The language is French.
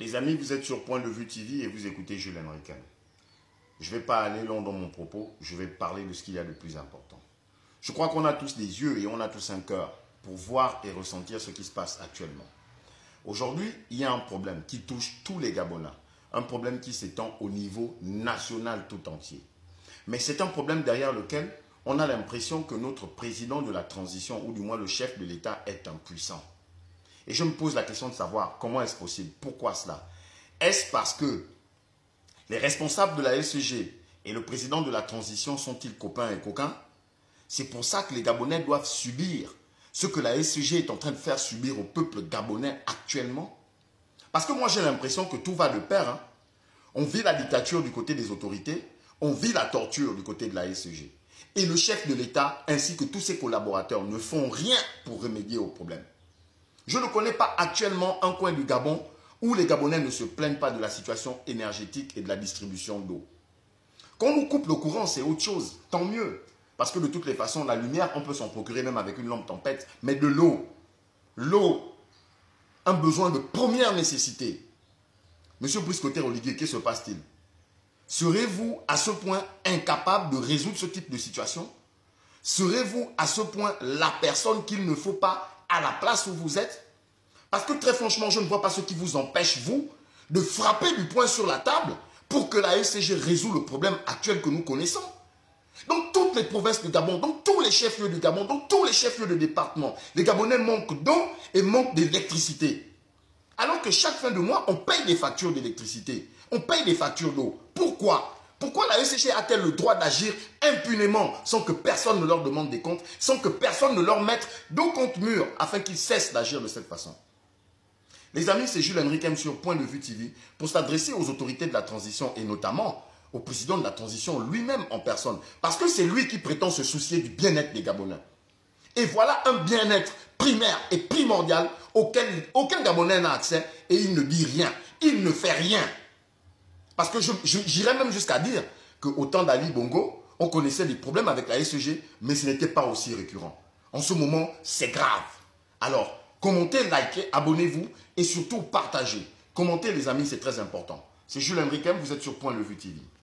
Les amis, vous êtes sur Point de Vue TV et vous écoutez Jules Américain. Je ne vais pas aller long dans mon propos, je vais parler de ce qu'il y a de plus important. Je crois qu'on a tous des yeux et on a tous un cœur pour voir et ressentir ce qui se passe actuellement. Aujourd'hui, il y a un problème qui touche tous les Gabonais, un problème qui s'étend au niveau national tout entier. Mais c'est un problème derrière lequel on a l'impression que notre président de la transition, ou du moins le chef de l'État, est impuissant. Et je me pose la question de savoir comment est-ce possible Pourquoi cela? Est-ce parce que les responsables de la SEG et le président de la transition sont-ils copains et coquins? C'est pour ça que les Gabonais doivent subir ce que la SEG est en train de faire subir au peuple gabonais actuellement? Parce que moi j'ai l'impression que tout va de pair. Hein. On vit la dictature du côté des autorités, on vit la torture du côté de la SEG. Et le chef de l'État ainsi que tous ses collaborateurs ne font rien pour remédier au problème. Je ne connais pas actuellement un coin du Gabon où les Gabonais ne se plaignent pas de la situation énergétique et de la distribution d'eau. Quand on nous coupe le courant, c'est autre chose. Tant mieux. Parce que de toutes les façons, la lumière, on peut s'en procurer même avec une lampe tempête. Mais de l'eau, l'eau, un besoin de première nécessité. Monsieur Briscotter Olivier, que se passe-t-il? Serez-vous à ce point incapable de résoudre ce type de situation? Serez-vous à ce point la personne qu'il ne faut pas la place où vous êtes Parce que très franchement, je ne vois pas ce qui vous empêche, vous, de frapper du poing sur la table pour que la SCG résout le problème actuel que nous connaissons. Dans toutes les provinces du Gabon, dans tous les chefs-lieux du Gabon, dans tous les chefs-lieux de département, les Gabonais manquent d'eau et manquent d'électricité. Alors que chaque fin de mois, on paye des factures d'électricité, on paye des factures d'eau. Pourquoi? Pourquoi la SCG a-t-elle le droit d'agir impunément sans que personne ne leur demande des comptes, sans que personne ne leur mette dos contre mur afin qu'ils cessent d'agir de cette façon? Les amis, c'est Jules Henriquem sur Point de Vue TV pour s'adresser aux autorités de la transition et notamment au président de la transition lui-même en personne. Parce que c'est lui qui prétend se soucier du bien-être des Gabonais. Et voilà un bien-être primaire et primordial auquel aucun Gabonais n'a accès et il ne dit rien. Il ne fait rien. Parce que j'irais même jusqu'à dire qu'au temps d'Ali Bongo, on connaissait des problèmes avec la SEG, mais ce n'était pas aussi récurrent. En ce moment, c'est grave. Alors, commentez, likez, abonnez-vous et surtout partagez. Commentez les amis, c'est très important. C'est Jules Henriquem, vous êtes sur Point de Vue TV.